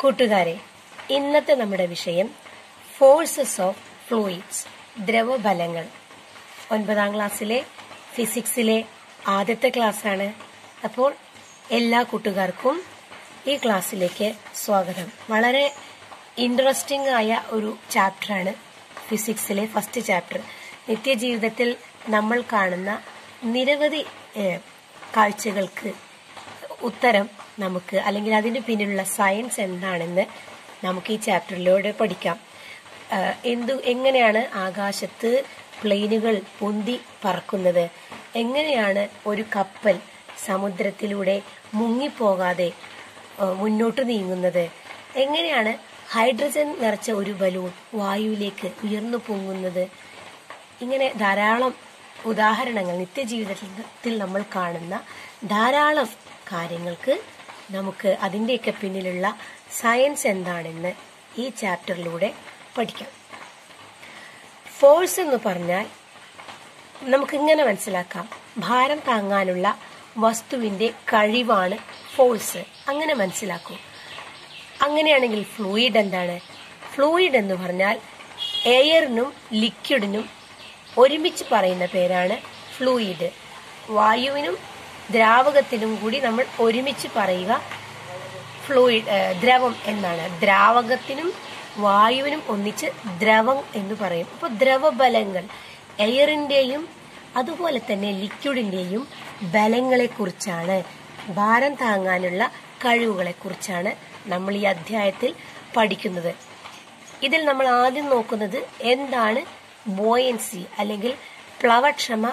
കൂട്ടുകാരെ ഇന്നത്തെ നമ്മുടെ വിഷയം ഫോഴ്സസ് ഓഫ് ഫ്ലൂയിഡ്സ് ദ്രവബലങ്ങൾ. ഒൻപതാം ക്ലാസ്സിലെ ഫിസിക്സിലെ ആദ്യത്തെ ക്ലാസ്സാണ്. അപ്പോൾ എല്ലാ കൂട്ടുകാർക്കും ഈ ക്ലാസ്സിലേക്ക് സ്വാഗതം. വളരെ ഇൻട്രസ്റ്റിംഗ് ആയ ഒരു ചാപ്റ്ററാണ് ഫിസിക്സിലെ ഫസ്റ്റ് ചാപ്റ്റർ നിത്യജീവിതത്തിൽ നമ്മൾ കാണുന്ന നിരവധി കാഴ്ചകൾക്ക് ഉത്തരം നമുക്ക് അല്ലെങ്കിൽ അതിന് പിന്നിലുള്ള സയൻസ് എന്താണെന്ന് നമുക്ക് ഈ ചാപ്റ്ററിലൂടെ പഠിക്കാം. എന്തു എങ്ങനെയാണ് ആകാശത്ത് പ്ലെയിനുകൾ പൊന്തി പറക്കുന്നത്? എങ്ങനെയാണ് ഒരു കപ്പൽ സമുദ്രത്തിലൂടെ മുങ്ങിപ്പോകാതെ മുന്നോട്ട് നീങ്ങുന്നത്? എങ്ങനെയാണ് ഹൈഡ്രജൻ നിറച്ച ഒരു ബലൂൺ വായുവിലേക്ക് ഉയർന്നു പൊങ്ങുന്നത്? ഇങ്ങനെ ധാരാളം ഉദാഹരണങ്ങൾ നിത്യജീവിതത്തിൽ നമ്മൾ കാണുന്ന ധാരാളം കാര്യങ്ങൾക്ക് നമുക്ക് അതിന്റെയൊക്കെ പിന്നിലുള്ള സയൻസ് എന്താണെന്ന് ഈ ചാപ്റ്ററിലൂടെ പഠിക്കാം. ഫോഴ്സ് എന്ന് പറഞ്ഞാൽ നമുക്കിങ്ങനെ മനസ്സിലാക്കാം. ഭാരം താങ്ങാനുള്ള വസ്തുവിന്റെ കഴിവാണ് ഫോഴ്സ്. അങ്ങനെ മനസ്സിലാക്കൂ. അങ്ങനെയാണെങ്കിൽ ഫ്ലൂയിഡ് എന്താണ്? ഫ്ലൂയിഡ് എന്ന് പറഞ്ഞാൽ എയറിനും ലിക്വിഡിനും ഒരുമിച്ച് പറയുന്ന പേരാണ് ഫ്ലൂയിഡ്. വായുവിനും ദ്രാവകത്തിനും കൂടി നമ്മൾ ഒരുമിച്ച് പറയുക ഫ്ലൂയിഡ് ദ്രവം എന്നാണ്. ദ്രാവകത്തിനും വായുവിനും ഒന്നിച്ച് ദ്രവം എന്ന് പറയും. അപ്പോൾ ദ്രവബലങ്ങൾ എയറിന്റെയും അതുപോലെ തന്നെ ലിക്വിഡിന്റെയും ബലങ്ങളെക്കുറിച്ചാണ് ഭാരം താങ്ങാനുള്ള കഴിവുകളെക്കുറിച്ചാണ് നമ്മൾ ഈ അധ്യായത്തിൽ പഠിക്കുന്നത്. ഇതിൽ നമ്മൾ ആദ്യം നോക്കുന്നത് എന്താണ് ബോയൻസി അല്ലെങ്കിൽ പ്ലവക്ഷമ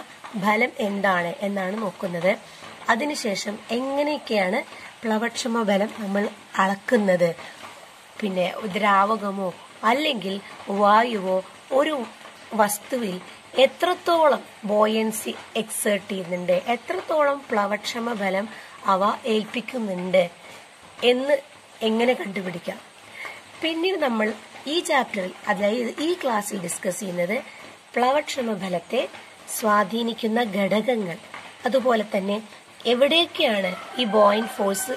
ഫലം എന്താണ് എന്നാണ് നോക്കുന്നത്. അതിനുശേഷം എങ്ങനെയൊക്കെയാണ് പ്ലവക്ഷമ ബലം നമ്മൾ അളക്കുന്നത്? പിന്നെ ദ്രാവകമോ അല്ലെങ്കിൽ വായുവോ ഒരു വസ്തുവിൽ എത്രത്തോളം ബോയൻസി എക്സേർട്ട് ചെയ്യുന്നുണ്ട്? എത്രത്തോളം പ്ലവക്ഷമ ബലം അവ ഏൽപ്പിക്കുന്നുണ്ട്? എന്ന് എങ്ങനെ കണ്ടുപിടിക്കാം? പിന്നീട് നമ്മൾ ഈ ചാപ്റ്ററിൽ അതായത് ഈ ക്ലാസ്സിൽ ഡിസ്കസ് ചെയ്യുന്നത് പ്ലവക്ഷമ ബലത്തെ സ്വാധീനിക്കുന്ന ഘടകങ്ങൾ. അതുപോലെ തന്നെ എവിടെയൊക്കെയാണ് ഈ ബോയിൻ ഫോഴ്സ്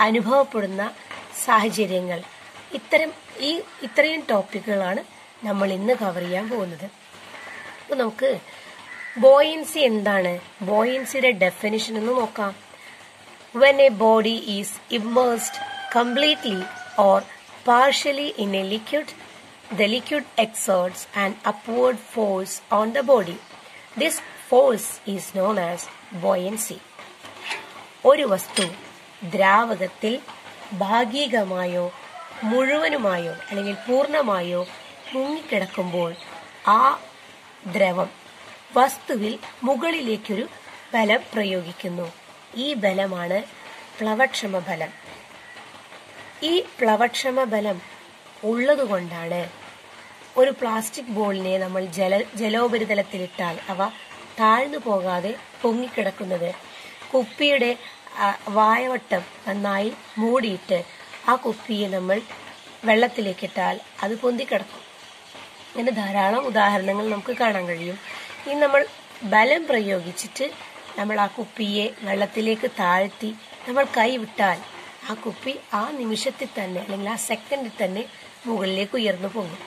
അനുഭവപ്പെടുന്ന സാഹചര്യങ്ങൾ ഇത്തരം ഈ ഇത്രയും ടോപ്പിക്കുകളാണ് നമ്മൾ ഇന്ന് കവർ ചെയ്യാൻ പോകുന്നത് അപ്പോൾ നമുക്ക് ബോയൻസി എന്താണ് ബോയൻസിയുടെ ഡെഫിനിഷൻ ഒന്ന് നോക്കാം when a body is immersed completely or partially in a liquid, the liquid exerts an upward force on the body. This force is known as buoyancy. ഒരു വസ്തു ദ്രാവകത്തിൽ ഭാഗികമായോ മുഴുവനുമായോ അല്ലെങ്കിൽ പൂർണമായോ മുങ്ങിക്കിടക്കുമ്പോൾ ആ ദ്രവം വസ്തുവിൽ മുകളിലേക്കൊരു ബലം പ്രയോഗിക്കുന്നു. ഈ ബലമാണ് പ്ലവക്ഷമ ബലം. ഈ പ്ലവക്ഷമ ബലം ഉള്ളതുകൊണ്ടാണ് ഒരു പ്ലാസ്റ്റിക് ബോളിനെ നമ്മൾ ജല ജലോപരിതലത്തിലിട്ടാൽ അവ താഴ്ന്നു പോകാതെ പൊങ്ങിക്കിടക്കുന്നത്. കുപ്പിയുടെ വായവട്ടം നന്നായി മൂടിയിട്ട് ആ കുപ്പിയെ നമ്മൾ വെള്ളത്തിലേക്കിട്ടാൽ അത് പൊന്തിക്കിടക്കും. ഇങ്ങനെ ധാരാളം ഉദാഹരണങ്ങൾ നമുക്ക് കാണാൻ കഴിയും. ഇനി നമ്മൾ ബലം പ്രയോഗിച്ചിട്ട് നമ്മൾ ആ കുപ്പിയെ വെള്ളത്തിലേക്ക് താഴ്ത്തി നമ്മൾ കൈവിട്ടാൽ ആ കുപ്പി ആ നിമിഷത്തിൽ തന്നെ അല്ലെങ്കിൽ ആ സെക്കൻഡിൽ തന്നെ മുകളിലേക്ക് ഉയർന്നു പോകും.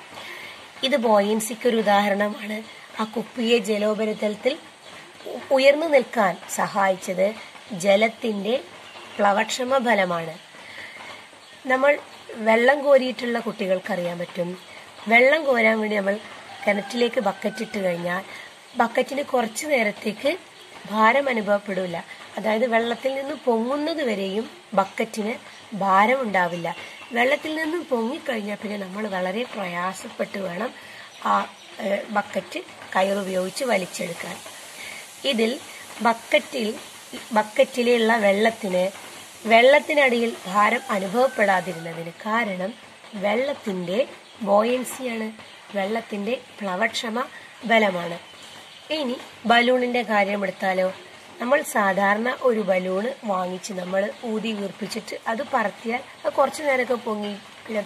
ഇത് ബോയൻസിക്ക് ഒരു ഉദാഹരണമാണ്. ആ കുപ്പിയെ ജലോപരിതലത്തിൽ ഉയർന്നു നിൽക്കാൻ സഹായിച്ചത് ജലത്തിന്റെ പ്ലവക്ഷമ ഫലമാണ്. നമ്മൾ വെള്ളം കോരിയിട്ടുള്ള കുട്ടികൾക്കറിയാൻ പറ്റും. വെള്ളം കോരാൻ വേണ്ടി നമ്മൾ കിണറ്റിലേക്ക് ബക്കറ്റ് ഇട്ട് കഴിഞ്ഞാൽ ബക്കറ്റിന് കുറച്ചു നേരത്തേക്ക് ഭാരം അനുഭവപ്പെടില്ല. അതായത് വെള്ളത്തിൽ നിന്ന് പൊങ്ങുന്നത് വരെയും ബക്കറ്റിന് ഭാരം ഉണ്ടാവില്ല. വെള്ളത്തിൽ നിന്നും പൊങ്ങിക്കഴിഞ്ഞാൽ പിന്നെ നമ്മൾ വളരെ പ്രയാസപ്പെട്ട് വേണം ആ ബക്കറ്റ് കയറുപയോഗിച്ച് വലിച്ചെടുക്കാൻ. ഇതിൽ ബക്കറ്റിൽ ബക്കറ്റിലുള്ള വെള്ളത്തിന് വെള്ളത്തിനടിയിൽ ഭാരം അനുഭവപ്പെടാതിരുന്നതിന് കാരണം വെള്ളത്തിന്റെ ബോയൻസിയാണ് വെള്ളത്തിന്റെ പ്ലവക്ഷമ ബലമാണ്. ഇനി ബലൂണിന്റെ കാര്യം എടുത്താലോ? നമ്മൾ സാധാരണ ഒരു ബലൂണ് വാങ്ങിച്ച് നമ്മൾ ഊതി വീർപ്പിച്ചിട്ട് അത് പറത്തിയാൽ അത് കുറച്ച് നേരമൊക്കെ പൊങ്ങി പിന്നെ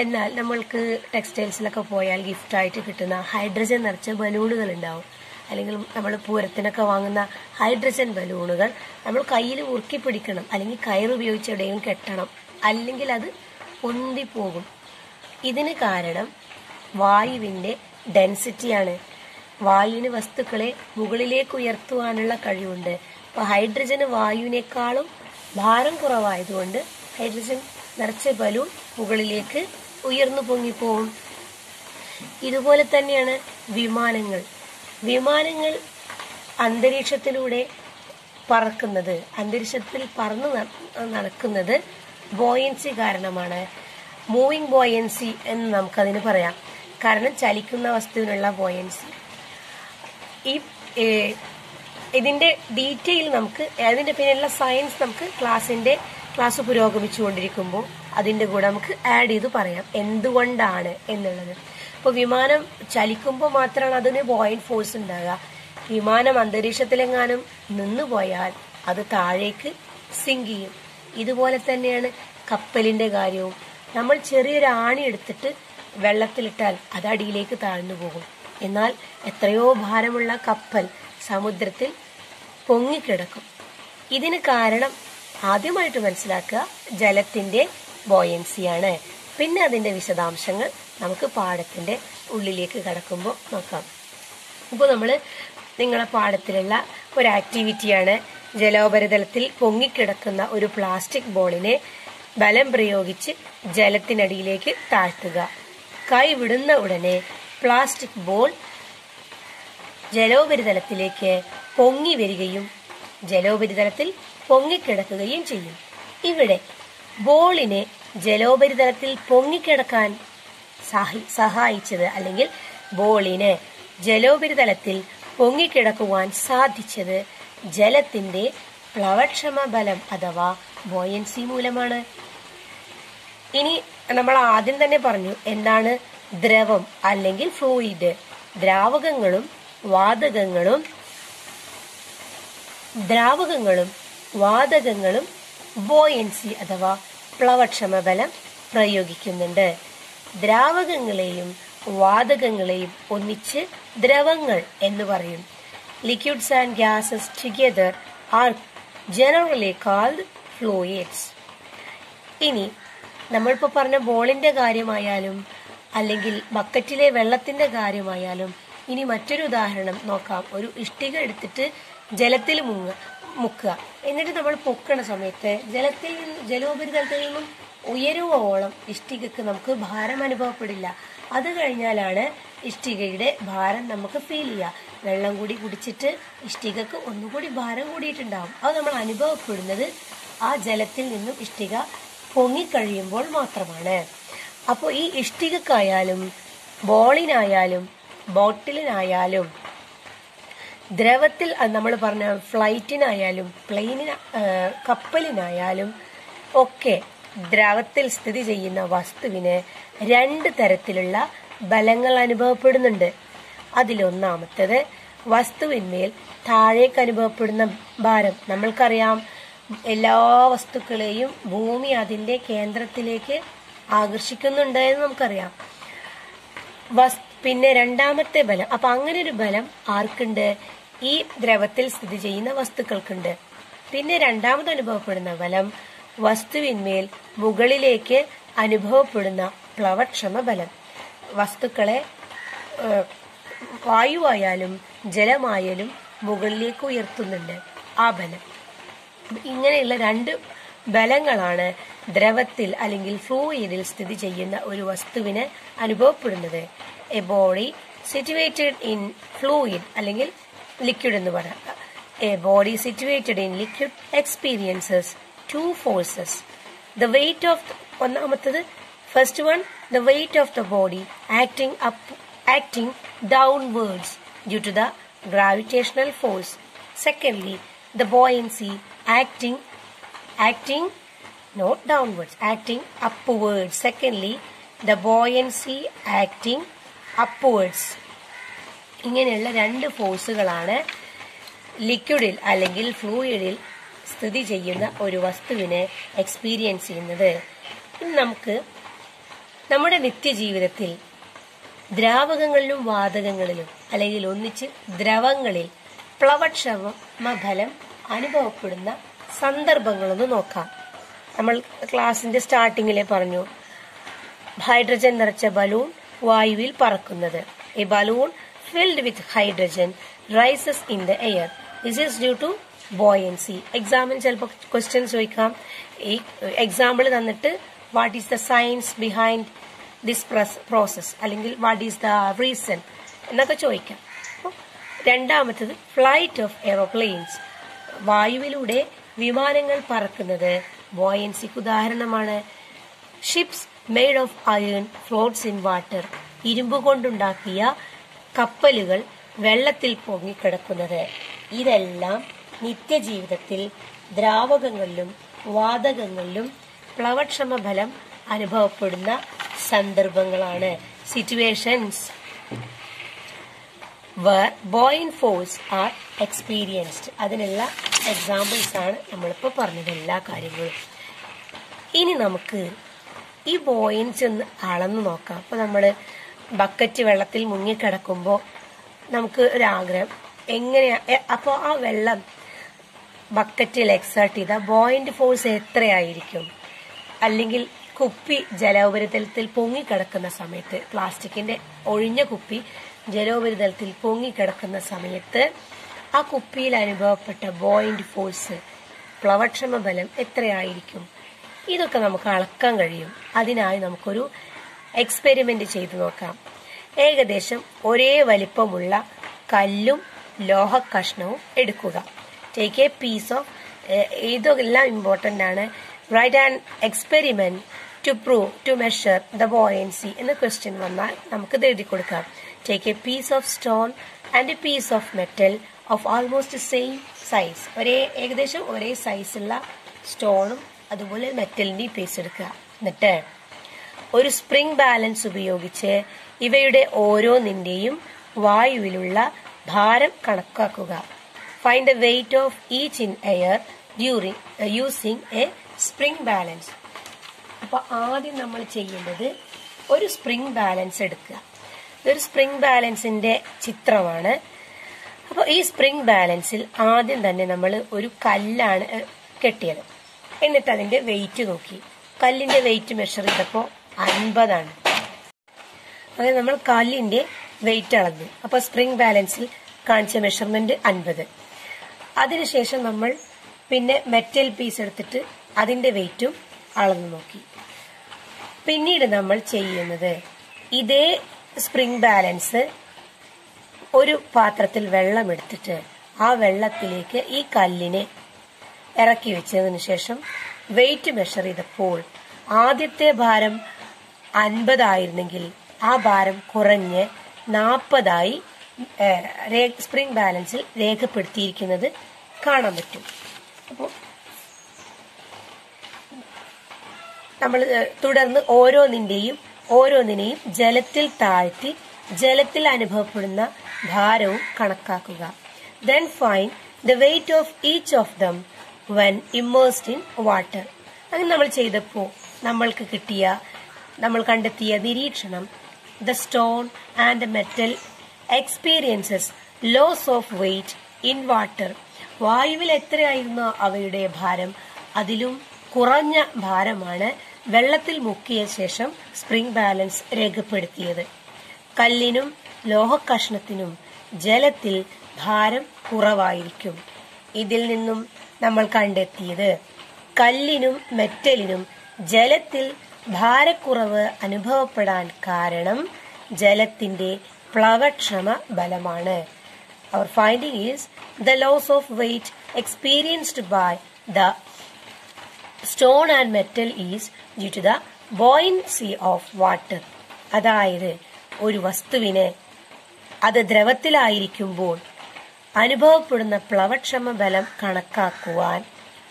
എന്നാൽ നമ്മൾക്ക് ടെക്സ്റ്റൈൽസിലൊക്കെ പോയാൽ ഗിഫ്റ്റായിട്ട് കിട്ടുന്ന ഹൈഡ്രജൻ നിറച്ച ബലൂണുകൾ ഉണ്ടാവും. അല്ലെങ്കിൽ നമ്മൾ പൂരത്തിനൊക്കെ വാങ്ങുന്ന ഹൈഡ്രജൻ ബലൂണുകൾ നമ്മൾ കയ്യിൽ ഉറുക്കി പിടിക്കണം. അല്ലെങ്കിൽ കയറുപയോഗിച്ച് എവിടെയും കെട്ടണം. അല്ലെങ്കിൽ അത് പൊന്തിപ്പോകും. ഇതിന് കാരണം വായുവിന്റെ ഡെൻസിറ്റിയാണ് വായുവിന് വസ്തുക്കളെ മുകളിലേക്ക് ഉയർത്തുവാനുള്ള കഴിവുണ്ട്. അപ്പോൾ ഹൈഡ്രജന് വായുവിനേക്കാളും ഭാരം കുറവായതുകൊണ്ട് ഹൈഡ്രജൻ നിറച്ച ബലൂൺ മുകളിലേക്ക് ഉയർന്നു പൊങ്ങിപ്പോവും ഇതുപോലെ തന്നെയാണ് വിമാനങ്ങൾ. വിമാനങ്ങൾ അന്തരീക്ഷത്തിലൂടെ പറക്കുന്നത് അന്തരീക്ഷത്തിൽ പറന്ന് നടക്കുന്നത് ബോയൻസി കാരണമാണ്. മൂവിങ് ബോയൻസി എന്ന് നമുക്കതിന് പറയാം. കാരണം ചലിക്കുന്ന വസ്തുവിനുള്ള ബോയൻസി ഈ ഇതിന്റെ ഡീറ്റെയിൽ നമുക്ക് അതിന്റെ പിന്നിലുള്ള സയൻസ് നമുക്ക് ക്ലാസിന്റെ ക്ലാസ് പുരോഗമിച്ചുകൊണ്ടിരിക്കുമ്പോൾ അതിന്റെ കൂടെ നമുക്ക് ആഡ് ചെയ്ത് പറയാം. എന്തുകൊണ്ടാണ് എന്നുള്ളത്. ഇപ്പോൾ വിമാനം ചലിക്കുമ്പോൾ മാത്രമാണ് അതിന് ബോയിന്റ് ഫോഴ്സ് ഉണ്ടാകുക വിമാനം അന്തരീക്ഷത്തിലെങ്ങാനും നിന്നു പോയാൽ അത് താഴേക്ക് സിങ്ക് ചെയ്യും. ഇതുപോലെ തന്നെയാണ് കപ്പലിന്റെ കാര്യവും. നമ്മൾ ചെറിയൊരു ആണി എടുത്തിട്ട് വെള്ളത്തിലിട്ടാൽ അത് അടിയിലേക്ക് താഴ്ന്നു പോകും. എന്നാൽ എത്രയോ ഭാരമുള്ള കപ്പൽ സമുദ്രത്തിൽ പൊങ്ങിക്കിടക്കും. ഇതിന് കാരണം ആദ്യമായിട്ട് മനസ്സിലാക്കുക ജലത്തിന്റെ ബോയൻസിയാണ് പിന്നെ അതിന്റെ വിശദാംശങ്ങൾ നമുക്ക് പാടത്തിന്റെ ഉള്ളിലേക്ക് കടക്കുമ്പോൾ നോക്കാം. ഇപ്പോൾ നമ്മൾ നിങ്ങളെ പാടത്തിലുള്ള ഒരു ആക്ടിവിറ്റിയാണ് ജലോപരിതലത്തിൽ പൊങ്ങിക്കിടക്കുന്ന ഒരു പ്ലാസ്റ്റിക് ബോളിനെ ബലം പ്രയോഗിച്ച് ജലത്തിനടിയിലേക്ക് താഴ്ത്തുക. കൈവിടുന്ന ഉടനെ പ്ലാസ്റ്റിക് ബോൾ ജലോപരിതലത്തിലേക്ക് പൊങ്ങി വരികയും ജലോപരിതലത്തിൽ പൊങ്ങിക്കിടക്കുകയും ചെയ്യും. ഇവിടെ ബോളിനെ ജലോപരിതലത്തിൽ പൊങ്ങിക്കിടക്കാൻ സഹി- സഹായിച്ചത് അല്ലെങ്കിൽ ബോളിന് ജലോപരിതലത്തിൽ പൊങ്ങിക്കിടക്കുവാൻ സാധിച്ചത് ജലത്തിന്റെ പ്ലവക്ഷമ ബലം അഥവാ ബോയൻസി മൂലമാണ്. ഇനി നമ്മൾ ആദ്യം തന്നെ പറഞ്ഞു എന്താണ് ദ്രവം അല്ലെങ്കിൽ ഫ്ലൂയിഡ് ദ്രാവകങ്ങളും വാതകങ്ങളും ദ്രാവകങ്ങളും വാതകങ്ങളും ബോയൻസി അഥവാ പ്ലവക്ഷമ ബലം പ്രയോഗിക്കുന്നുണ്ട്. ദ്രാവകങ്ങളെയും വാതകങ്ങളെയും ഒന്നിച്ച് ദ്രവങ്ങൾ എന്ന് പറയും. Liquids and gases together are generally called fluids ഇനി നമ്മളിപ്പോൾ പറഞ്ഞ ബോളിന്റെ കാര്യമായാലും അല്ലെങ്കിൽ ബക്കറ്റിലെ വെള്ളത്തിന്റെ കാര്യമായാലും ഇനി മറ്റൊരു ഉദാഹരണം നോക്കാം. ഒരു ഇഷ്ടിക എടുത്തിട്ട് ജലത്തിൽ മുങ്ങ മുക്കുക. എന്നിട്ട് നമ്മൾ പൊക്കണ സമയത്ത് ജലത്തിൽ നിന്ന് ജലോപരിതലത്തിൽ നിന്നും ഉയരുവോളം ഇഷ്ടികക്ക് നമുക്ക് ഭാരം അനുഭവപ്പെടില്ല. അത് കഴിഞ്ഞാലാണ് ഇഷ്ടികയുടെ ഭാരം നമുക്ക് ഫീൽ ചെയ്യുക. വെള്ളം കൂടി കുടിച്ചിട്ട് ഇഷ്ടികക്ക് ഒന്നുകൂടി ഭാരം കൂടിയിട്ടുണ്ടാവും. അത് നമ്മൾ അനുഭവപ്പെടുന്നത് ആ ജലത്തിൽ നിന്നും ഇഷ്ടിക പൊങ്ങിക്കഴിയുമ്പോൾ മാത്രമാണ്. അപ്പോൾ ഈ ഇഷ്ടികക്കായാലും ബോളിനായാലും ബോട്ടിലിനായാലും ദ്രവത്തിൽ നമ്മൾ പറഞ്ഞ ഫ്ലൈറ്റിനായാലും പ്ലെയിനിന് കപ്പലിനായാലും ഒക്കെ ദ്രവത്തിൽ സ്ഥിതി ചെയ്യുന്ന വസ്തുവിന് രണ്ട് തരത്തിലുള്ള ബലങ്ങൾ അനുഭവപ്പെടുന്നുണ്ട്. അതിലൊന്നാമത്തേത് വസ്തുവിന്മേൽ താഴേക്ക് അനുഭവപ്പെടുന്ന ഭാരം. നമ്മൾക്കറിയാം എല്ലാ വസ്തുക്കളെയും ഭൂമി അതിന്റെ കേന്ദ്രത്തിലേക്ക് ആകർഷിക്കുന്നുണ്ട് എന്ന് നമുക്കറിയാം. വസ് പിന്നെ രണ്ടാമത്തെ ബലം. അപ്പൊ അങ്ങനെ ഒരു ബലം ആർക്കുണ്ട്? ഈ ദ്രവത്തിൽ സ്ഥിതി ചെയ്യുന്ന വസ്തുക്കൾക്കുണ്ട്. പിന്നെ രണ്ടാമത് അനുഭവപ്പെടുന്ന ബലം വസ്തുവിന്മേൽ മുകളിലേക്ക് അനുഭവപ്പെടുന്ന പ്ലവക്ഷമ ബലം വസ്തുക്കളെ വായുവായാലും ജലമായാലും മുകളിലേക്ക് ഉയർത്തുന്നുണ്ട് ആ ബലം. ഇങ്ങനെയുള്ള രണ്ട് ബലങ്ങളാണ് ദ്രവത്തിൽ അല്ലെങ്കിൽ ഫ്ലൂയിഡിൽ സ്ഥിതി ചെയ്യുന്ന ഒരു വസ്തുവിന് അനുഭവപ്പെടുന്നത്. A body situated in fluid അല്ലെങ്കിൽ ലിക്വിഡ് എന്ന് പറയാം. A body situated in liquid experiences two forces the weight of ഒന്നാമത്തത് first one the weight of the body acting up acting downwards due to the gravitational force. Secondly, the buoyancy acting acting not downwards, acting upwards. Secondly, the buoyancy acting upwards. ഇങ്ങനെയുള്ള രണ്ട് ഫോഴ്സുകളാണ് ലിക്വിഡിൽ അല്ലെങ്കിൽ ഫ്ലൂയിഡിൽ സ്ഥിതി ചെയ്യുന്ന ഒരു വസ്തുവിനെ experience ചെയ്യുന്നത്. നമുക്ക് നമ്മുടെ നിത്യജീവിതത്തിൽ ദ്രാവകങ്ങളിലും വാതകങ്ങളിലും അല്ലെങ്കിൽ ഒന്നിച്ച് ദ്രവങ്ങളിൽ പ്ലവക്ഷമ ഫലം അനുഭവപ്പെടുന്ന സന്ദർഭങ്ങളൊന്ന് നോക്കാം. നമ്മൾ ക്ലാസിന്റെ സ്റ്റാർട്ടിങ്ങിലെ പറഞ്ഞു. ഹൈഡ്രജൻ നിറച്ച ബലൂൺ വായുവിൽ പറക്കുന്നത്. ഈ balloon filled with hydrogen rises in the air this is due to buoyancy എക്സാമിന് ചിലപ്പോൾ ക്വസ്റ്റ്യൻ ചോദിക്കാം. ഈ എക്സാമ്പിൾ തന്നിട്ട് what is the science behind this process അല്ലെങ്കിൽ വാട്ട് ഈസ് ദ റീസൺ എന്നൊക്കെ ചോദിക്കാം. അപ്പോൾ രണ്ടാമത്തത് ഫ്ലൈറ്റ് ഓഫ് എയറോപ്ലെയിൻസ് വായുവിലൂടെ വിമാനങ്ങൾ പറക്കുന്നത് ബോയൻസിക്ക് ഉദാഹരണമാണ്. Ships made of iron floats in water ഇരുമ്പ് കൊണ്ടുണ്ടാക്കിയ കപ്പലുകൾ വെള്ളത്തിൽ പൊങ്ങിക്കിടക്കുന്നത്. ഇതെല്ലാം നിത്യജീവിതത്തിൽ ദ്രാവകങ്ങളിലും വാതകങ്ങളിലും പ്ലവക്ഷമ ഫലം അനുഭവപ്പെടുന്ന സന്ദർഭങ്ങളാണ്. Situations buoyant force are experienced അതിനുള്ള എക്സാമ്പിൾസ് ആണ് നമ്മളിപ്പോൾ പറഞ്ഞത് എല്ലാ കാര്യങ്ങളും. ഇനി നമുക്ക് ഈ ബോയിൻസ് ഒന്ന് അളന്ന് നോക്കാം. അപ്പോൾ നമ്മൾ ബക്കറ്റ് വെള്ളത്തിൽ മുങ്ങിക്കിടക്കുമ്പോൾ നമുക്ക് ഒരാഗ്രഹം എങ്ങനെയാ അപ്പോൾ ആ വെള്ളം ബക്കറ്റിൽ എക്സേർട്ട് ചെയ്ത ബോയിന്റ് ഫോഴ്സ് എത്രയായിരിക്കും? അല്ലെങ്കിൽ കുപ്പി ജലോപരിതലത്തിൽ പൊങ്ങിക്കിടക്കുന്ന സമയത്ത് പ്ലാസ്റ്റിക്കിന്റെ ഒഴിഞ്ഞ കുപ്പി ജലോപരിതലത്തിൽ പൊങ്ങിക്കിടക്കുന്ന സമയത്ത് ആ കുപ്പിയിൽ അനുഭവപ്പെട്ട ബോയിന്റ് ഫോഴ്സ് പ്ലവക്ഷമ ബലം എത്രയായിരിക്കും? ഇതൊക്കെ നമുക്ക് അളക്കാൻ കഴിയും. അതിനായി നമുക്കൊരു എക്സ്പെരിമെന്റ് ചെയ്തു നോക്കാം. ഏകദേശം ഒരേ വലിപ്പമുള്ള കല്ലും ലോഹ കഷ്ണവും എടുക്കുക. ടേക്ക് എ പീസ് ഓഫ് ഇതെല്ലാം ഇമ്പോർട്ടന്റ് ആണ്. Write and experiment to prove to measure the buoyancy എന്ന ക്വസ്റ്റ്യൻ വന്നാൽ നമുക്ക് എഴുതി കൊടുക്കാം. Take a piece of stone and a piece of metal of almost same size ഒരേ ഏകദേശം ഒരേ സൈസുള്ള സ്റ്റോണും അതുപോലെ മെറ്റലിന്റെയും പീസ് എടുക്കുക. എന്നിട്ട് ഒരു സ്പ്രിംഗ് ബാലൻസ് ഉപയോഗിച്ച് ഇവയുടെ ഓരോന്നിന്റെയും വായുവിലുള്ള ഭാരം കണക്കാക്കുക. Find the weight of each in air during using a spring balance അപ്പൊ ആദ്യം നമ്മൾ ചെയ്യേണ്ടത് ഒരു സ്പ്രിംഗ് ബാലൻസ് എടുക്കുക. ഇതൊരു സ്പ്രിംഗ് ബാലൻസിന്റെ ചിത്രമാണ്. അപ്പോൾ ഈ സ്പ്രിംഗ് ബാലൻസിൽ ആദ്യം തന്നെ നമ്മൾ ഒരു കല്ലാണ് കെട്ടിയത്. എന്നിട്ട് അതിന്റെ വെയിറ്റ് നോക്കി. കല്ലിന്റെ വെയിറ്റ് മെഷർ ചെയ്തപ്പോൾ അൻപതാണ്. അങ്ങനെ നമ്മൾ കല്ലിന്റെ വെയിറ്റ് അളന്നു. അപ്പൊ സ്പ്രിംഗ് ബാലൻസിൽ കാണിച്ച മെഷർമെന്റ് അൻപത്. അതിനുശേഷം നമ്മൾ പിന്നെ മെറ്റൽ പീസ് എടുത്തിട്ട് അതിന്റെ വെയിറ്റും അളന്നു നോക്കി. പിന്നീട് നമ്മൾ ചെയ്യുന്നത് ഇതേ സ്പ്രിംഗ് ബാലൻസ് ഒരു പാത്രത്തിൽ വെള്ളം എടുത്തിട്ട് ആ വെള്ളത്തിലേക്ക് ഈ കല്ലിനെ ഇറക്കി വെച്ചതിന് ശേഷം വെയിറ്റ് മെഷർ ചെയ്തപ്പോൾ ആദ്യത്തെ ഭാരം അൻപതായിരുന്നെങ്കിൽ ആ ഭാരം കുറഞ്ഞ് നാൽപ്പതായി സ്പ്രിംഗ് ബാലൻസിൽ രേഖപ്പെടുത്തിയിരിക്കുന്നത് കാണാൻ പറ്റും. അപ്പോൾ നമ്മൾ തുടർന്ന് ഓരോന്നിന്റെയും ഓരോന്നിനെയും ജലത്തിൽ താഴ്ത്തി ജലത്തിൽ അനുഭവപ്പെടുന്ന ഭാരവും കണക്കാക്കുക. Then find the weight of each of them when immersed in water അങ്ങനെ നമ്മൾ ചെയ്തപ്പോൾ നമ്മൾക്ക് കിട്ടിയ നമ്മൾ കണ്ടെത്തിയ നിരീക്ഷണം the stone and metal experiences loss of weight in water വായുവിൽ എത്രയായിരുന്നു അവയുടെ ഭാരം? അതിലും കുറഞ്ഞ ഭാരമാണ് വെള്ളത്തിൽ മുക്കിയ ശേഷം സ്പ്രിംഗ് ബാലൻസ് രേഖപ്പെടുത്തിയത്. കല്ലിനും ലോഹക്കഷ്ണത്തിനും ജലത്തിൽ ഭാരം കുറവായിരിക്കും. ഇതിൽ നിന്നും നമ്മൾ കണ്ടെത്തിയത് കല്ലിനും മെറ്റലിനും ജലത്തിൽ ഭാരക്കുറവ് അനുഭവപ്പെടാൻ കാരണം ജലത്തിന്റെ പ്ലവക്ഷമ ബലമാണ്. Our finding is the loss of weight experienced by the stone and metal is due to the buoyancy of water അതായത് ഒരു വസ്തുവിന് അത് ദ്രവത്തിലായിരിക്കുമ്പോൾ അനുഭവപ്പെടുന്ന പ്ലവക്ഷമ ബലം കണക്കാക്കുവാൻ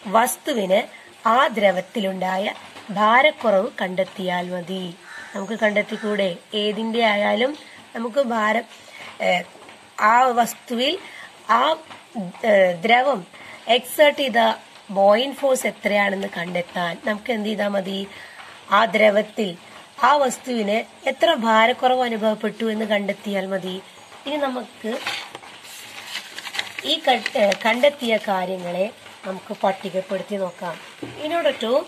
വസ്തുവിന് ആ ദ്രവത്തിലുണ്ടായ ഭാരക്കുറവ് കണ്ടെത്തിയാൽ മതി. നമുക്ക് കണ്ടെത്തിക്കൂടെ? ഏതിന്റെ ആയാലും നമുക്ക് ഭാരം ആ വസ്തുവിൽ ആ ദ്രവം എക്സേർട്ട് ചെയ്ത ബോയിൻ ഫോഴ്സ് എത്രയാണെന്ന് കണ്ടെത്താൻ നമുക്ക് എന്ത് ചെയ്താൽ മതി? ആ ദ്രവത്തിൽ ആ വസ്തുവിന് എത്ര ഭാരക്കുറവ് അനുഭവപ്പെട്ടു എന്ന് കണ്ടെത്തിയാൽ മതി? ഇനി നമുക്ക് ഈ കണ്ടെത്തിയ കാര്യങ്ങളെ നമുക്ക് പട്ടികപ്പെടുത്തി നോക്കാം. In to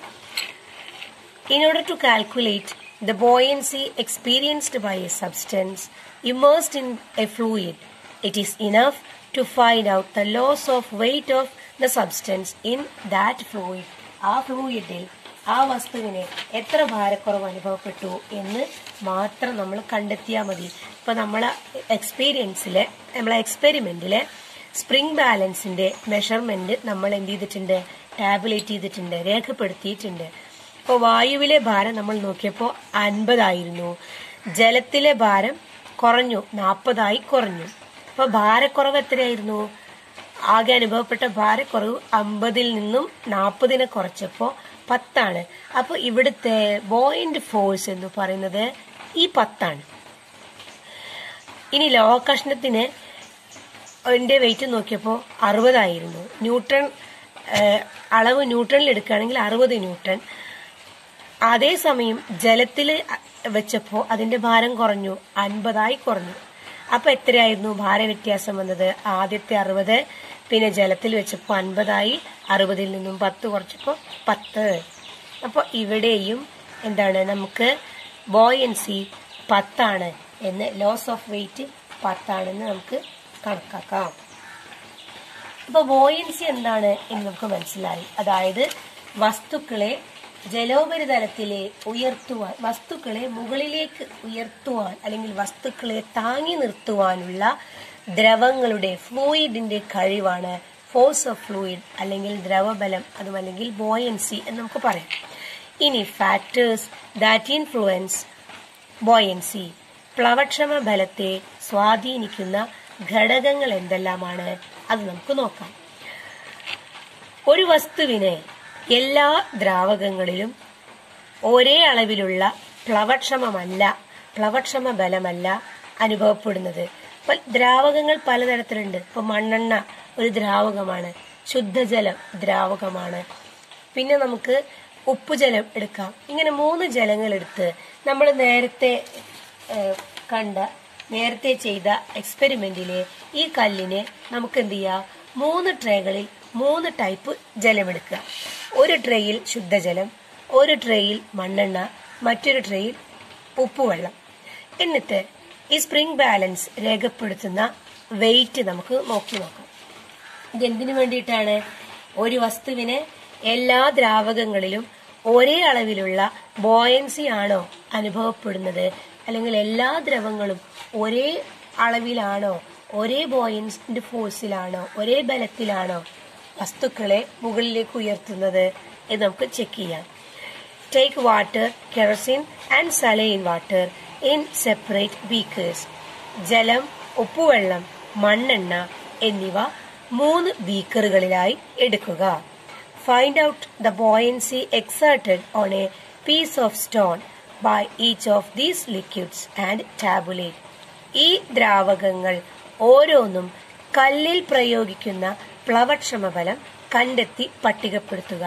In to calculate the buoyancy experienced by a substance immersed in a fluid it is enough to find out the loss of weight of the substance in that fluid. ആ ഫ്ലൂയിഡിൽ ആ വസ്തുവിന് എത്ര ഭാരക്കുറവ് അനുഭവപ്പെട്ടു എന്ന് മാത്രം നമ്മൾ കണ്ടെത്തിയാൽ മതി. ഇപ്പൊ നമ്മളെ എക്സ്പീരിയൻസിലെ നമ്മളെ എക്സ്പെരിമെന്റിൽ സ്പ്രിംഗ് ബാലൻസിന്റെ മെഷർമെന്റ് നമ്മൾ എന്ത് ചെയ്തിട്ടുണ്ട്? ടാബുലേറ്റ് ചെയ്തിട്ടുണ്ട് രേഖപ്പെടുത്തിയിട്ടുണ്ട്. ഇപ്പോൾ വായുവിലെ ഭാരം നമ്മൾ നോക്കിയപ്പോൾ അൻപതായിരുന്നു. ജലത്തിലെ ഭാരം കുറഞ്ഞു നാൽപ്പതായി കുറഞ്ഞു. അപ്പോൾ ഭാരക്കുറവ് എത്രയായിരുന്നു? ആകെ അനുഭവപ്പെട്ട ഭാരക്കുറവ് അമ്പതിൽ നിന്നും നാൽപ്പതിനെ കുറച്ചപ്പോൾ പത്താണ്. അപ്പോൾ ഇവിടുത്തെ ബോയിന്റ് ഫോഴ്സ് എന്ന് പറയുന്നത് ഈ പത്താണ്. ഇനി ലോഹകഷ്ണത്തിന് എന്റെ വെയിറ്റ് നോക്കിയപ്പോൾ അറുപതായിരുന്നു. ന്യൂട്ടൺ ഏഹ്, അളവ് ന്യൂട്രണിൽ എടുക്കുകയാണെങ്കിൽ അറുപത് ന്യൂട്ടൺ അതേസമയം ജലത്തിൽ വെച്ചപ്പോൾ അതിന്റെ ഭാരം കുറഞ്ഞു അൻപതായി കുറഞ്ഞു. അപ്പൊ എത്രയായിരുന്നു ഭാര വ്യത്യാസം വന്നത്? ആദ്യത്തെ അറുപത് പിന്നെ ജലത്തിൽ വെച്ചപ്പോൾ അൻപതായി. അറുപതിൽ നിന്നും പത്ത് കുറച്ചപ്പോൾ പത്ത്. അപ്പോൾ ഇവിടെയും എന്താണ് നമുക്ക് ബോയൻസി പത്താണ് എന്ന് ലോസ് ഓഫ് വെയിറ്റ് പത്താണെന്ന് നമുക്ക് കണക്കാക്കാം. അപ്പൊ ബോയൻസി എന്താണ് എന്ന് നമുക്ക് മനസ്സിലായി. അതായത് വസ്തുക്കളെ ജലോപരിതലത്തിലെ ഉയർത്തുവാൻ വസ്തുക്കളെ മുകളിലേക്ക് ഉയർത്തുവാൻ അല്ലെങ്കിൽ വസ്തുക്കളെ താങ്ങി നിർത്തുവാനുള്ള ദ്രവങ്ങളുടെ ഫ്ലൂയിഡിന്റെ കഴിവാണ് ഫോഴ്സ് ഓഫ് ഫ്ലൂയിഡ് അല്ലെങ്കിൽ ദ്രവബലം അതും അല്ലെങ്കിൽ ബോയൻസി എന്ന് നമുക്ക് പറയാം. ഇനി ഫാക്ടേഴ്സ് ദാറ്റ് ഇൻഫ്ലുവൻസ് ബോയൻസി പ്ലവക്ഷമ ബലത്തെ സ്വാധീനിക്കുന്ന ഘടകങ്ങൾ എന്തെല്ലാമാണ്? അത് നമുക്ക് നോക്കാം. ഒരു വസ്തുവിന് എല്ലാ ദ്രാവകങ്ങളിലും ഒരേ അളവിലുള്ള പ്ലവക്ഷമമല്ല പ്ലവക്ഷമ ബലമല്ല അനുഭവപ്പെടുന്നത്. അപ്പോൾ ദ്രാവകങ്ങൾ പലതരത്തിലുണ്ട്. ഇപ്പൊ മണ്ണെണ്ണ ഒരു ദ്രാവകമാണ് ശുദ്ധജലം ദ്രാവകമാണ്. പിന്നെ നമുക്ക് ഉപ്പുജലം എടുക്കാം. ഇങ്ങനെ മൂന്ന് ജലങ്ങൾ എടുത്ത് നമ്മൾ നേരത്തെ കണ്ട നേരത്തെ ചെയ്ത എക്സ്പെരിമെന്റിലെ ഈ കല്ലിനെ നമുക്ക് എന്ത് ചെയ്യാം? മൂന്ന് ട്രേകളിൽ മൂന്ന് ടൈപ്പ് ജലമെടുക്കുക ഒരു ട്രേയിൽ ശുദ്ധജലം ഒരു ട്രേയിൽ മണ്ണെണ്ണ മറ്റൊരു ട്രേയിൽ ഉപ്പുവെള്ളം. എന്നിട്ട് ഈ സ്പ്രിംഗ് ബാലൻസ് രേഖപ്പെടുത്തുന്ന വെയിറ്റ് നമുക്ക് നോക്കി നോക്കാം. ഇതെന്തിനു വേണ്ടിയിട്ടാണ്? ഒരു വസ്തുവിനെ എല്ലാ ദ്രാവകങ്ങളിലും ഒരേ അളവിലുള്ള ബോയൻസി ആണോ അനുഭവപ്പെടുന്നത്? അല്ലെങ്കിൽ എല്ലാ ദ്രവങ്ങളും ഒരേ അളവിലാണോ ഒരേ ബോയൻസിന്റെ ഫോഴ്സിലാണോ ഒരേ ബലത്തിലാണോ വസ്തുക്കളെ മുകളിലേക്ക് ഉയർത്തുന്നത് എന്ന് നമുക്ക് ചെക്ക് ചെയ്യാം. Take water kerosene and saline water in separate beakers ജലം ഉപ്പുവെള്ളം മണ്ണെണ്ണ എന്നിവ മൂന്ന് ബീക്കറുകളിലായി എടുക്കുക. Find out the buoyancy exerted on a piece of stone by each of these liquids and tabulate ഈ ദ്രാവകങ്ങൾ ഓരോന്നും കല്ലിൽ പ്രയോഗിക്കുന്ന പ്ലവക്ഷമ ഫലം കണ്ടെത്തി പട്ടികപ്പെടുത്തുക.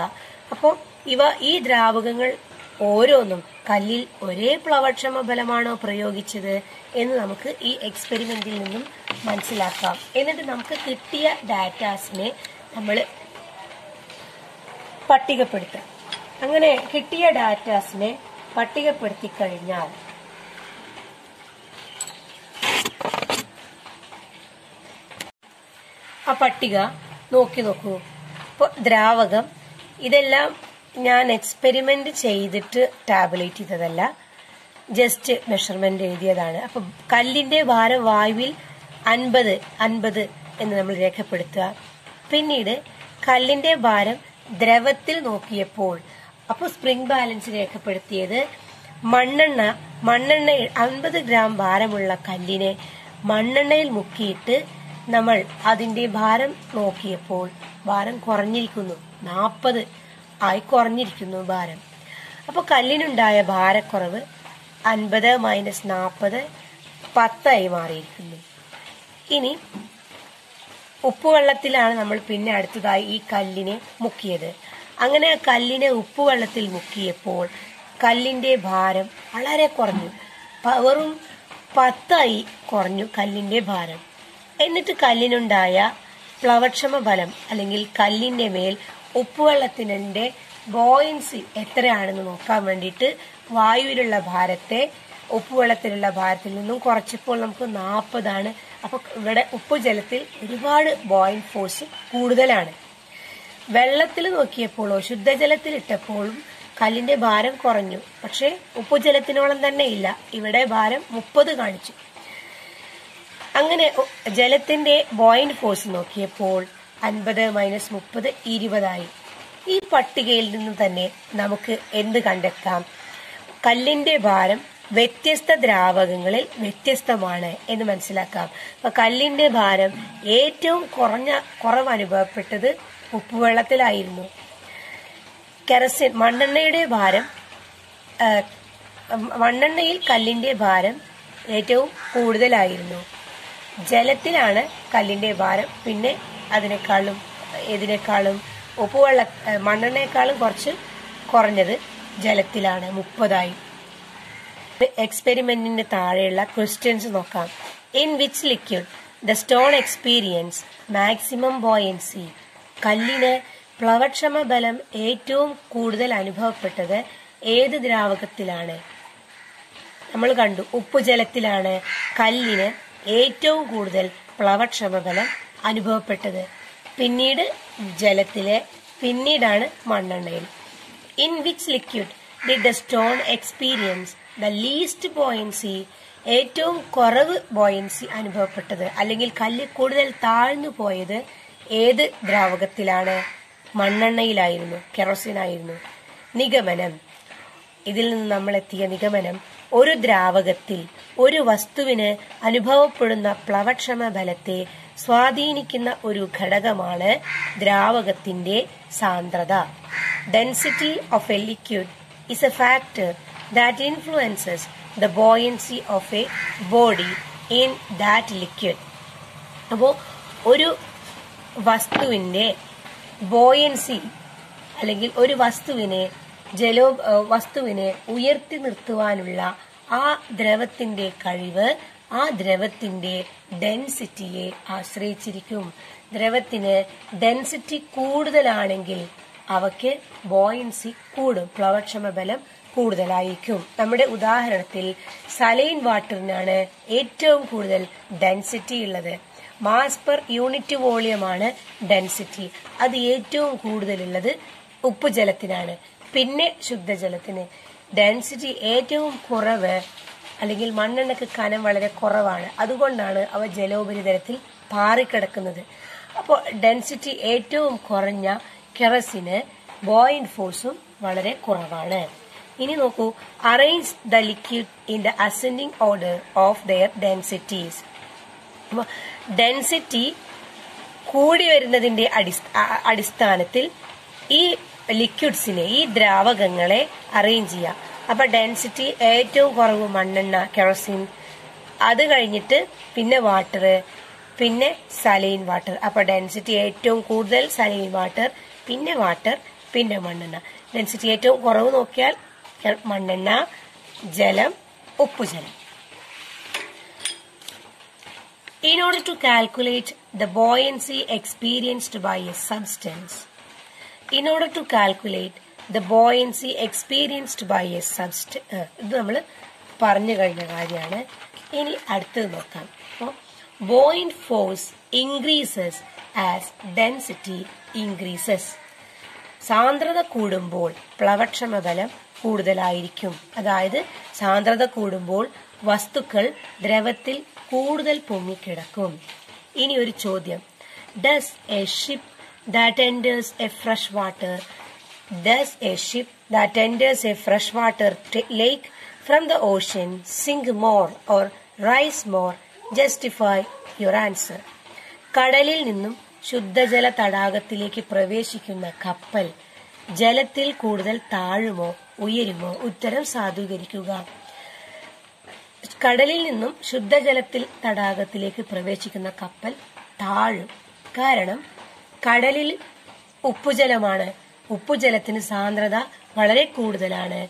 അപ്പോൾ ഇവ ഈ ദ്രാവകങ്ങൾ ഓരോന്നും കല്ലിൽ ഒരേ പ്ലവക്ഷമ ഫലമാണോ പ്രയോഗിച്ചത് എന്ന് നമുക്ക് ഈ എക്സ്പെരിമെന്റിൽ നിന്നും മനസ്സിലാക്കാം. എന്നിട്ട് നമുക്ക് കിട്ടിയ ഡാറ്റാസിനെ നമ്മൾ പട്ടികപ്പെടുത്താം. അങ്ങനെ കിട്ടിയ ഡാറ്റാസിനെ പട്ടികപ്പെടുത്തി കഴിഞ്ഞാൽ ആ പട്ടിക നോക്കി നോക്കൂ. ഇപ്പോൾ ദ്രാവകം ഇതെല്ലാം ഞാൻ എക്സ്പെരിമെന്റ് ചെയ്തിട്ട് ടാബ്ലേറ്റ് ചെയ്തതല്ല ജസ്റ്റ് മെഷർമെന്റ് എഴുതിയതാണ്. അപ്പൊ കല്ലിന്റെ ഭാരം വായുവിൽ അൻപത് അൻപത് എന്ന് നമ്മൾ രേഖപ്പെടുത്തുക. പിന്നീട് കല്ലിന്റെ ഭാരം ദ്രവത്തിൽ നോക്കിയപ്പോൾ അപ്പോൾ സ്പ്രിംഗ് ബാലൻസ് രേഖപ്പെടുത്തിയത് മണ്ണെണ്ണ മണ്ണെണ്ണ അൻപത് ഗ്രാം ഭാരമുള്ള കല്ലിനെ മണ്ണെണ്ണയിൽ മുക്കിയിട്ട് നമ്മൾ അതിന്റെ ഭാരം നോക്കിയപ്പോൾ ഭാരം കുറഞ്ഞിരിക്കുന്നു. നാൽപ്പത് ആയി കുറഞ്ഞിരിക്കുന്നു ഭാരം. അപ്പോൾ കല്ലിനുണ്ടായ ഭാരക്കുറവ് അൻപത് മൈനസ് നാൽപ്പത് പത്തായി മാറിയിരിക്കുന്നു. ഇനി ഉപ്പുവെള്ളത്തിലാണ് നമ്മൾ പിന്നെ അടുത്തതായി ഈ കല്ലിനെ മുക്കിയത്. അങ്ങനെ കല്ലിനെ ഉപ്പുവെള്ളത്തിൽ മുക്കിയപ്പോൾ കല്ലിന്റെ ഭാരം വളരെ കുറഞ്ഞു. വെറും പത്തായി കുറഞ്ഞു കല്ലിന്റെ ഭാരം. എന്നിട്ട് കല്ലിനുണ്ടായ പ്ലവക്ഷമ ബലം അല്ലെങ്കിൽ കല്ലിന്റെ മേൽ ഉപ്പുവെള്ളത്തിനെ ബോയിൻസി എത്രയാണെന്ന് നോക്കാൻ വേണ്ടിയിട്ട് വായുവിലുള്ള ഭാരത്തെ ഉപ്പുവെള്ളത്തിലുള്ള ഭാരത്തിൽ നിന്നും കുറച്ചപ്പോൾ നമുക്ക് നാൽപ്പതാണ്. അപ്പൊ ഇവിടെ ഉപ്പുജലത്തിൽ ഒരുപാട് ബോയിൻ ഫോഴ്സ് കൂടുതലാണ്. വെള്ളത്തിൽ നോക്കിയപ്പോഴോ ശുദ്ധജലത്തിൽ ഇട്ടപ്പോഴും കല്ലിന്റെ ഭാരം കുറഞ്ഞു. പക്ഷേ ഉപ്പുജലത്തിനോളം തന്നെ ഇല്ല. ഇവിടെ ഭാരം മുപ്പത് കാണിച്ചു. അങ്ങനെ ജലത്തിന്റെ ബോയിന്റ് ഫോഴ്സ് നോക്കിയപ്പോൾ അൻപത് മൈനസ് മുപ്പത് ഇരുപതായി ഈ പട്ടികയിൽ നിന്ന് തന്നെ നമുക്ക് എന്ത് കണ്ടെത്താം? കല്ലിന്റെ ഭാരം വ്യത്യസ്ത ദ്രാവകങ്ങളിൽ വ്യത്യസ്തമാണ് എന്ന് മനസ്സിലാക്കാം. അപ്പൊ കല്ലിന്റെ ഭാരം ഏറ്റവും കുറഞ്ഞ കുറവ് അനുഭവപ്പെട്ടത് ഉപ്പുവെള്ളത്തിലായിരുന്നു. കെറസിൻ മണ്ണെണ്ണയുടെ ഭാരം മണ്ണെണ്ണയിൽ കല്ലിന്റെ ഭാരം ഏറ്റവും കൂടുതലായിരുന്നു. ജലത്തിലാണ് കല്ലിന്റെ ഭാരം. പിന്നെ അതിനേക്കാളും ഇതിനേക്കാളും ഉപ്പുവെള്ള മണ്ണെണ്ണേക്കാളും കുറച്ച് കുറഞ്ഞത് ജലത്തിലാണ്. മുപ്പതായി. എക്സ്പെരിമെന്റിന് താഴെയുള്ള ക്വസ്റ്റ്യൻസ് നോക്കാം. In which liquid the stone experience maximum buoyancy കല്ലിന് പ്ലവക്ഷമ ബലം ഏറ്റവും കൂടുതൽ അനുഭവപ്പെട്ടത് ഏത് ദ്രാവകത്തിലാണ്? നമ്മൾ കണ്ടു ഉപ്പുജലത്തിലാണ് കല്ലിന് ഏറ്റവും കൂടുതൽ പ്ലവക്ഷമതലം അനുഭവപ്പെട്ടത്. പിന്നീട് ജലത്തിലെ പിന്നീടാണ് മണ്ണെണ്ണയിൽ. In which liquid did the stone experience the least buoyancy ഏറ്റവും കുറവ് ബോയൻസി അനുഭവപ്പെട്ടത് അല്ലെങ്കിൽ കല്ല് കൂടുതൽ താഴ്ന്നു പോയത് ഏത് ദ്രാവകത്തിലാണ്? മണ്ണെണ്ണയിലായിരുന്നു കെറോസിനായിരുന്നു നിഗമനം. ഇതിൽ നിന്ന് നമ്മൾ എത്തിയ നിഗമനം ഒരു ദ്രാവകത്തിൽ ഒരു വസ്തുവിന് അനുഭവപ്പെടുന്ന പ്ലവക്ഷമ ബലത്തെ സ്വാധീനിക്കുന്ന ഒരു ഘടകമാണ് ദ്രാവകത്തിന്റെ സാന്ദ്രത. Density of a liquid is a factor that influences the buoyancy of a body in that liquid അപ്പോൾ ഒരു വസ്തുവിന്റെ ബോയൻസി അല്ലെങ്കിൽ ഒരു വസ്തുവിനെ ജലോ വസ്തുവിനെ ഉയർത്തി നിർത്തുവാനുള്ള ആ ദ്രവത്തിന്റെ കഴിവ് ആ ദ്രവത്തിന്റെ ഡെൻസിറ്റിയെ ആശ്രയിച്ചിരിക്കും. ദ്രവത്തിന് ഡെൻസിറ്റി കൂടുതലാണെങ്കിൽ അവയ്ക്ക് ബോയിൻസി കൂടും പ്ലവക്ഷമ ബലം കൂടുതലായിരിക്കും. നമ്മുടെ ഉദാഹരണത്തിൽ സലൈൻ വാട്ടറിനാണ് ഏറ്റവും കൂടുതൽ ഡെൻസിറ്റി ഉള്ളത്. മാസ് പെർ യൂണിറ്റ് വോളിയമാണ് ഡെൻസിറ്റി അത് ഏറ്റവും കൂടുതലുള്ളത് ഉപ്പുജലത്തിനാണ്. പിന്നെ ശുദ്ധജലത്തിന് ഡെൻസിറ്റി ഏറ്റവും കുറവ് അല്ലെങ്കിൽ മണ്ണെണ്ണക്ക് കനം വളരെ കുറവാണ്. അതുകൊണ്ടാണ് അവ ജലോപരിതലത്തിൽ പാറിക്കിടക്കുന്നത്. അപ്പോൾ ഡെൻസിറ്റി ഏറ്റവും കുറഞ്ഞ കെറസിന് ബോയിൻ ഫോഴ്സും വളരെ കുറവാണ്. ഇനി നോക്കൂ arrange the liquid in the ascending order of their densities density കൂടി വരുന്നതിന്റെ അടിസ്ഥാനത്തിൽ ഈ ലിക്വിഡ്സിനെ ഈ ദ്രാവകങ്ങളെ അറേഞ്ച് ചെയ്യാം അപ്പൊ ഡെൻസിറ്റി ഏറ്റവും കുറവ് മണ്ണെണ്ണ കെറോസിൻ അത് കഴിഞ്ഞിട്ട് പിന്നെ വാട്ടർ പിന്നെ സലൈൻ വാട്ടർ അപ്പൊ ഡെൻസിറ്റി ഏറ്റവും കൂടുതൽ സലൈൻ വാട്ടർ പിന്നെ വാട്ടർ പിന്നെ മണ്ണെണ്ണ. ഡെൻസിറ്റി ഏറ്റവും കുറവ് നോക്കിയാൽ മണ്ണെണ്ണ ജലം ഉപ്പുജലം In order to calculate the buoyancy experienced by a substance, in order to calculate the buoyancy experienced by a substance, ഇത് നമ്മൾ പറഞ്ഞു കഴിഞ്ഞ കാര്യമാണ്. ഇനി അടുത്തത് നോക്കാം. Buoyant force increases as density increases സാന്ദ്രത കൂടുമ്പോൾ പ്ലവക്ഷമ ബലം കൂടുതലായിരിക്കും. അതായത് സാന്ദ്രത കൂടുമ്പോൾ വസ്തുക്കൾ ദ്രവത്തിൽ കൂടുതൽ പൊങ്ങിക്കിടക്കും. ഇനി ഒരു ചോദ്യം. Does a ship enters a fresh water does a ship that enters a fresh water lake from the ocean sink more or rise more justify your answer കടലിൽ നിന്നും ശുദ്ധജല തടാകത്തിലേക്ക് പ്രവേശിക്കുന്ന കപ്പൽ ജലത്തിൽ കൂടുതൽ താഴുമോ ഉയരുമോ? ഉത്തരം സാധൂകരിക്കുക. കടലിൽ നിന്നും ശുദ്ധജലത്തിൽ തടാകത്തിലേക്ക് പ്രവേശിക്കുന്ന കപ്പൽ താഴും. കാരണം കടലിൽ ഉപ്പുജലമാണ്. ഉപ്പുജലത്തിന് സാന്ദ്രത വളരെ കൂടുതലാണ്.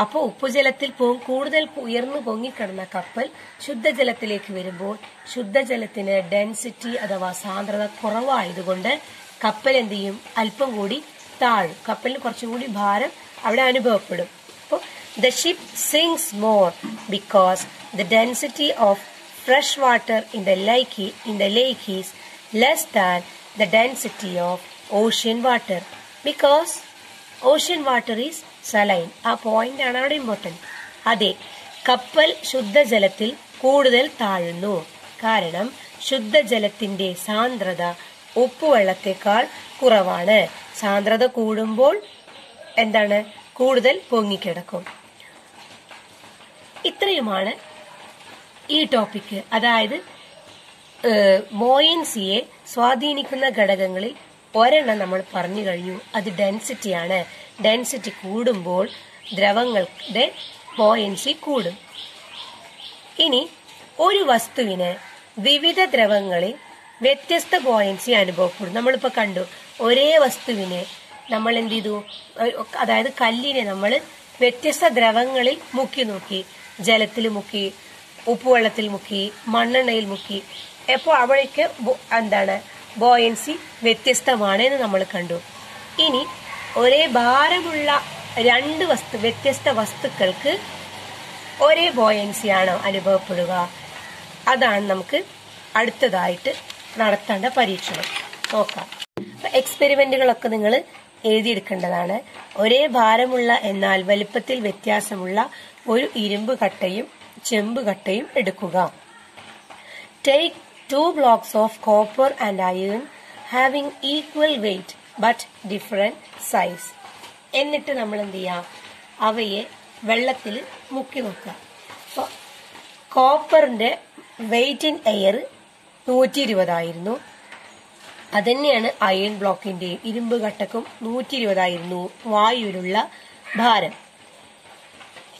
അപ്പോൾ ഉപ്പുജലത്തിൽ കൂടുതൽ ഉയർന്നു പൊങ്ങിക്കിടന്ന കപ്പൽ ശുദ്ധജലത്തിലേക്ക് വരുമ്പോൾ ശുദ്ധജലത്തിന് ഡെൻസിറ്റി അഥവാ സാന്ദ്രത കുറവായതുകൊണ്ട് കപ്പൽ എന്ത് ചെയ്യും? അല്പം കൂടി താഴും. കപ്പലിന് കുറച്ചും കൂടി ഭാരം അവിടെ അനുഭവപ്പെടും. അപ്പോൾ the ship sinks more because the density of fresh water in the like in the lake is less than the density of ocean water. Because ocean water is saline. ആ പോയിന്റ് ആണ് അവിടെ ഇമ്പോർട്ടന്റ് അതെ കപ്പൽ ശുദ്ധജലത്തിൽ കൂടുതൽ താഴുന്നു. കാരണം ശുദ്ധജലത്തിന്റെ സാന്ദ്രത ഉപ്പുവെള്ളത്തെക്കാൾ കുറവാണ്. സാന്ദ്രത കൂടുമ്പോൾ എന്താണ്? കൂടുതൽ പൊങ്ങിക്കിടക്കും. ഇത്രയുമാണ് ഈ ടോപ്പിക്ക് അതായത് ബോയൻസിയെ സ്വാധീനിക്കുന്ന ഘടകങ്ങളിൽ ഒരെണ്ണം നമ്മൾ പറഞ്ഞു കഴിഞ്ഞു. അത് ഡെൻസിറ്റിയാണ്. ഡെൻസിറ്റി കൂടുമ്പോൾ ദ്രവങ്ങളുടെ ബോയൻസി കൂടും. ഇനി ഒരു വസ്തുവിന് വിവിധ ദ്രവങ്ങളിൽ വ്യത്യസ്ത ബോയൻസി അനുഭവപ്പെടും നമ്മളിപ്പോ കണ്ടു. ഒരേ വസ്തുവിനെ നമ്മൾ എന്ത് ചെയ്തു? അതായത് കല്ലിനെ നമ്മൾ വ്യത്യസ്ത ദ്രവങ്ങളിൽ മുക്കി നോക്കി. ജലത്തിൽ മുക്കി ഉപ്പുവെള്ളത്തിൽ മുക്കി മണ്ണെണ്ണയിൽ മുക്കി. അപ്പോൾ അവിടേക്ക് എന്താണ് ബോയൻസി വ്യത്യസ്തമാണ് എന്ന് നമ്മൾ കണ്ടു. ഇനി ഒരേ ഭാരമുള്ള രണ്ട് വസ്തു വ്യത്യസ്ത വസ്തുക്കൾക്ക് ഒരേ ബോയൻസിയാണോ അനുഭവപ്പെടുക? അതാണ് നമുക്ക് അടുത്തതായിട്ട് നടത്തേണ്ട പരീക്ഷണം. നോക്കാം. എക്സ്പെരിമെന്റുകളൊക്കെ നിങ്ങൾ എഴുതിയെടുക്കേണ്ടതാണ്. ഒരേ ഭാരമുള്ള എന്നാൽ വലിപ്പത്തിൽ വ്യത്യാസമുള്ള ഒരു ഇരുമ്പ് കട്ടയും ചെമ്പ് കട്ടയും എടുക്കുക. Take two blocks of copper and iron having equal weight but different size. എന്നിട്ട് നമ്മൾ എന്ത് ചെയ്യാം? അവയെ വെള്ളത്തിൽ മുക്കി നോക്കുക അപ്പോൾ കോപ്പറിന്റെ വെയിറ്റ് ഇൻ എയർ നൂറ്റി ഇരുപതായിരുന്നു അതന്നെയാണ് അയൺ ബ്ലോക്കിന്റെയും ഇരുമ്പ് ഘട്ടക്കും നൂറ്റി ഇരുപതായിരുന്നു വായുവിലുള്ള ഭാരം.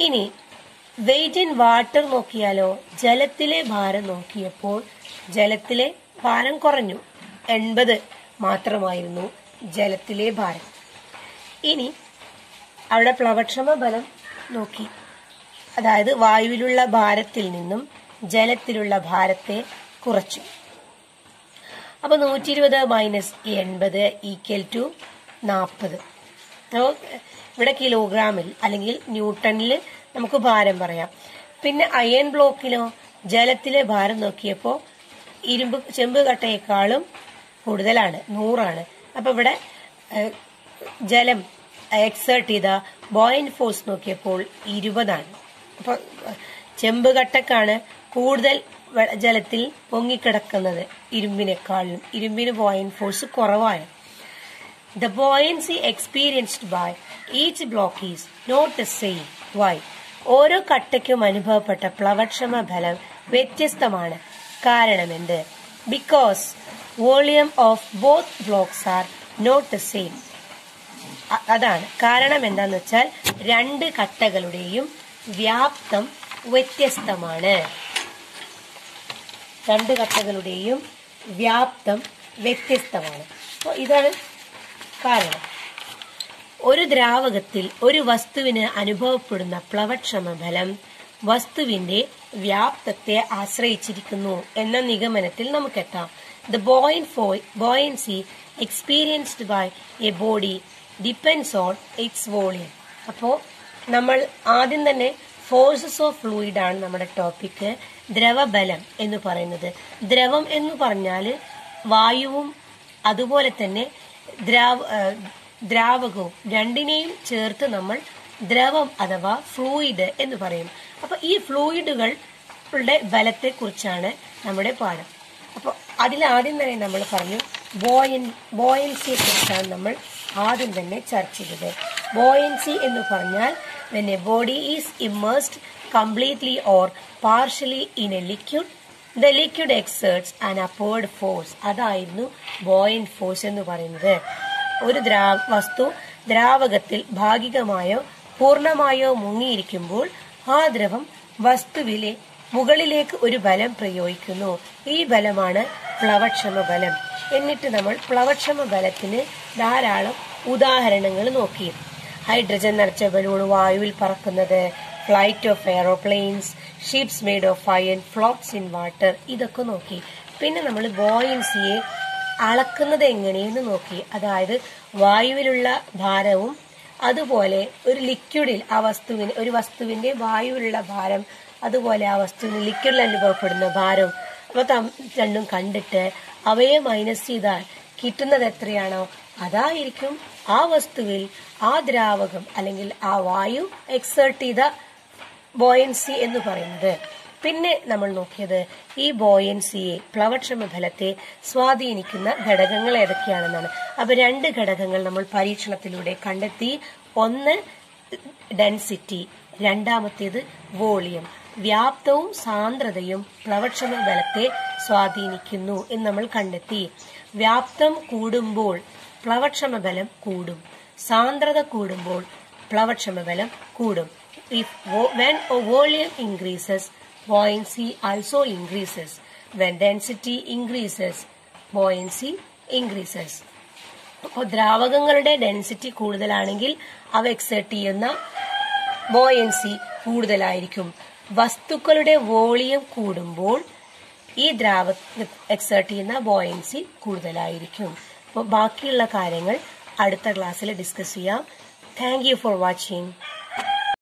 ഇനി വെയിറ്റ് ഇൻ വാട്ടർ നോക്കിയാലോ? ജലത്തിലെ ഭാരം നോക്കിയപ്പോൾ ജലത്തിലെ ഭാരം കുറഞ്ഞു. എൺപത് മാത്രമായിരുന്നു ജലത്തിലെ ഭാരം. ഇനി അവിടെ പ്ലവക്ഷമ ബലം നോക്കി. അതായത് വായുവിലുള്ള ഭാരത്തിൽ നിന്നും ജലത്തിലുള്ള ഭാരത്തെ കുറച്ചു. അപ്പൊ നൂറ്റി ഇരുപത് മൈനസ് എൺപത് ഈക്വൽ ടു നാൽപ്പത് ഇവിടെ കിലോഗ്രാമിൽ അല്ലെങ്കിൽ ന്യൂട്ടണിൽ നമുക്ക് ഭാരം പറയാം. പിന്നെ അയൺ ബ്ലോക്കിലോ ജലത്തിലെ ഭാരം നോക്കിയപ്പോൾ ഇരുമ്പ് ചെമ്പ് കട്ടയേക്കാളും കൂടുതലാണ്. നൂറാണ്. അപ്പൊ ഇവിടെ ജലം എക്സേർട്ട് ചെയ്ത ബോയിൻ ഫോഴ്സ് നോക്കിയപ്പോൾ ഇരുപതാണ്. അപ്പൊ ചെമ്പ് കട്ടക്കാണ് കൂടുതൽ ജലത്തിൽ പൊങ്ങിക്കിടക്കുന്നത് ഇരുമ്പിനേക്കാളും. ഇരുമ്പിന് ബോയിൻ ഫോഴ്സ് കുറവാണ്. The buoyancy experienced by each block is not the same why ഓരോ കട്ടയ്ക്കും അനുഭവപ്പെട്ട പ്ലവക്ഷമ ഫലം വ്യത്യസ്തമാണ്. കാരണമെന്ത്? Because volume of both blocks are not same അതാണ്. കാരണം എന്താന്ന് വെച്ചാൽ രണ്ട് കട്ടകളുടെയും വ്യാപ്തം വ്യത്യസ്തമാണ്. രണ്ട് കട്ടകളുടെയും വ്യാപ്തം വ്യത്യസ്തമാണ്. അപ്പോൾ ഇതാണ് കാരണം. ഒരു ദ്രാവകത്തിൽ ഒരു വസ്തുവിന് അനുഭവപ്പെടുന്ന പ്ലവക്ഷമ ഫലം വസ്തുവിന്റെ വ്യാപ്തത്തെ ആശ്രയിച്ചിരിക്കുന്നു എന്ന നിഗമനത്തിൽ നമുക്കെത്താം. The buoyant buoyancy experienced by a body depends on its volume അപ്പോൾ നമ്മൾ ആദ്യം തന്നെ ഫോഴ്സസ് ഓഫ് ഫ്ലൂയിഡ് ആണ് നമ്മുടെ ടോപ്പിക് ദ്രവബലം എന്ന് പറയുന്നത്. ദ്രവം എന്ന് പറഞ്ഞാൽ വായുവും അതുപോലെ തന്നെ ദ്രാവ ദ്രാവകവും രണ്ടിനെയും ചേർത്ത് നമ്മൾ ദ്രവം അഥവാ ഫ്ലൂയിഡ് എന്ന് പറയും. അപ്പൊ ഈ ഫ്ലൂയിഡുകളുടെ ബലത്തെ കുറിച്ചാണ് നമ്മുടെ പാഠം. അപ്പോൾ അതിലാദ്യം തന്നെ നമ്മൾ പറഞ്ഞു ബോയൻ ബോയൻസിയെ കുറിച്ചാണ് നമ്മൾ ആദ്യം തന്നെ ചർച്ച ചെയ്തത്. ബോയൻസി എന്ന് പറഞ്ഞാൽ a body is immersed completely or partially in a liquid the liquid exerts an upward force. അതായിരുന്നു ബോയിൻ ഫോഴ്സ് എന്ന് പറയുന്നത്. ഒരു വസ്തു ദ്രാവകത്തിൽ ഭാഗികമായോ പൂർണമായോ മുങ്ങിയിരിക്കുമ്പോൾ ആ ദ്രവം വസ്തുവിലെ മുകളിലേക്ക് ഒരു ബലം പ്രയോഗിക്കുന്നു. ഈ ബലമാണ് പ്ലവക്ഷമ ബലം. എന്നിട്ട് നമ്മൾ പ്ലവക്ഷമ ബലത്തിന് ധാരാളം ഉദാഹരണങ്ങൾ നോക്കി. ഹൈഡ്രജൻ നിറച്ച ബലൂൺ വായുവിൽ പറക്കുന്നത് flight of aeroplanes ships made of iron floats in water ഇതൊക്കെ നോക്കി. പിന്നെ നമ്മൾ ബോയിൻസിയെ അളക്കുന്നത് എങ്ങനെയെന്ന് നോക്കി. അതായത് വായുവിലുള്ള ഭാരവും അതുപോലെ ഒരു ലിക്വിഡിൽ ആ വസ്തുവിന് ഒരു വസ്തുവിന്റെ വായുവിലുള്ള ഭാരം അതുപോലെ ആ വസ്തുവിന് ലിക്വിഡിൽ അനുഭവപ്പെടുന്ന ഭാരം. അവ രണ്ടും കണ്ടിട്ട് അവയെ മൈനസ് ചെയ്താൽ കിട്ടുന്നത് എത്രയാണോ അതായിരിക്കും ആ വസ്തുവിൽ ആ ദ്രാവകം അല്ലെങ്കിൽ ആ വായു എക്സേർട്ട് ചെയ്ത ബോയൻസി എന്ന് പറയുന്നത്. പിന്നെ നമ്മൾ നോക്കിയത് ഈ ബോയൻസിയെ പ്ലവക്ഷമ ഫലത്തെ സ്വാധീനിക്കുന്ന ഘടകങ്ങൾ ഏതൊക്കെയാണെന്നാണ്. അപ്പൊ രണ്ട് ഘടകങ്ങൾ നമ്മൾ പരീക്ഷണത്തിലൂടെ കണ്ടെത്തി. ഒന്ന് ഡെൻസിറ്റി. രണ്ടാമത്തേത് വോളിയം. വ്യാപ്തവും സാന്ദ്രതയും പ്ലവക്ഷമ ബലത്തെ സ്വാധീനിക്കുന്നു എന്ന് നമ്മൾ കണ്ടെത്തി. വ്യാപ്തം കൂടുമ്പോൾ പ്ലവക്ഷമ ബലം കൂടും. സാന്ദ്രത കൂടുമ്പോൾ പ്ലവക്ഷമ ബലം കൂടും if when volume increases buoyancy also increases. When density increases buoyancy increases. അപ്പോൾ ദ്രാവകങ്ങളുടെ ഡെൻസിറ്റി കൂടുതലാണെങ്കിൽ അവ എക്സേർട്ട് ചെയ്യുന്ന ബോയൻസി കൂടുതലായിരിക്കും. വസ്തുക്കളുടെ വോളിയം കൂടുമ്പോൾ ഈ ദ്രാവ എക്സേർട്ട് ചെയ്യുന്ന ബോയൻസി കൂടുതലായിരിക്കും. അപ്പോൾ ബാക്കിയുള്ള കാര്യങ്ങൾ അടുത്ത ക്ലാസ്സിൽ ഡിസ്കസ് ചെയ്യാം. Thank you for watching